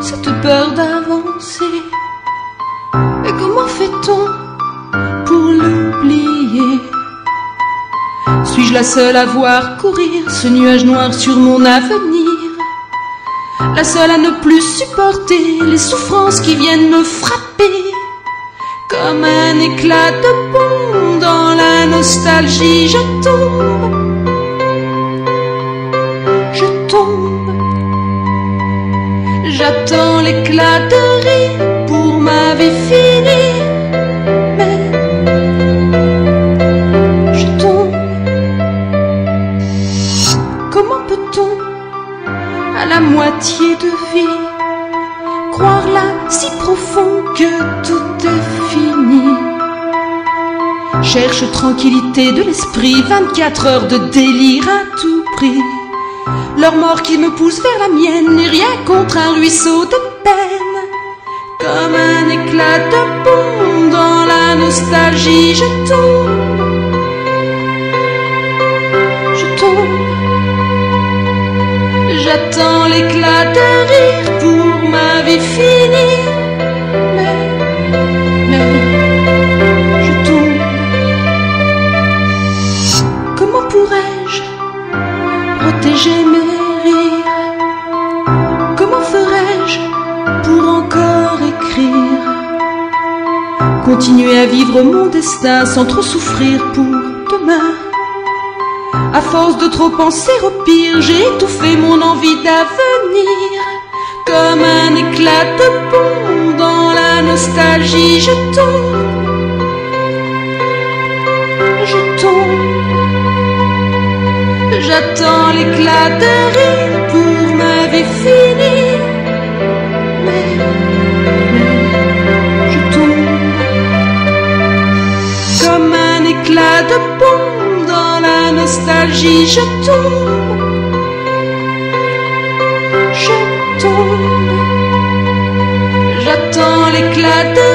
cette peur d'avancer? Et comment fait-on pour l'oublier? Suis-je la seule à voir courir ce nuage noir sur mon avenir? La seule à ne plus supporter les souffrances qui viennent me frapper? Comme un éclat de bombe dans la nostalgie, je tombe J'attends l'éclat de rire pour ma vie finie. Mais je tombe. Comment peut-on, à la moitié de vie, croire là si profond que tout est fini? Cherche tranquillité de l'esprit, 24 heures de délire à tout prix. Leur mort qui me pousse vers la mienne n'est rien contre un ruisseau de peine. Comme un éclat de bombe dans la nostalgie, je tombe. Je tombe. J'attends l'éclat de rire pour ma vie finie. Mais, mais, je tombe. Comment pourrais-je protéger mes Continuer à vivre mon destin sans trop souffrir pour demain. À force de trop penser au pire, j'ai étouffé mon envie d'avenir. Comme un éclat de bombe dans la nostalgie, je tombe. Je tombe. J'attends l'éclat de rire nostalgie. Je tombe, je tombe. J'attends l'éclat de.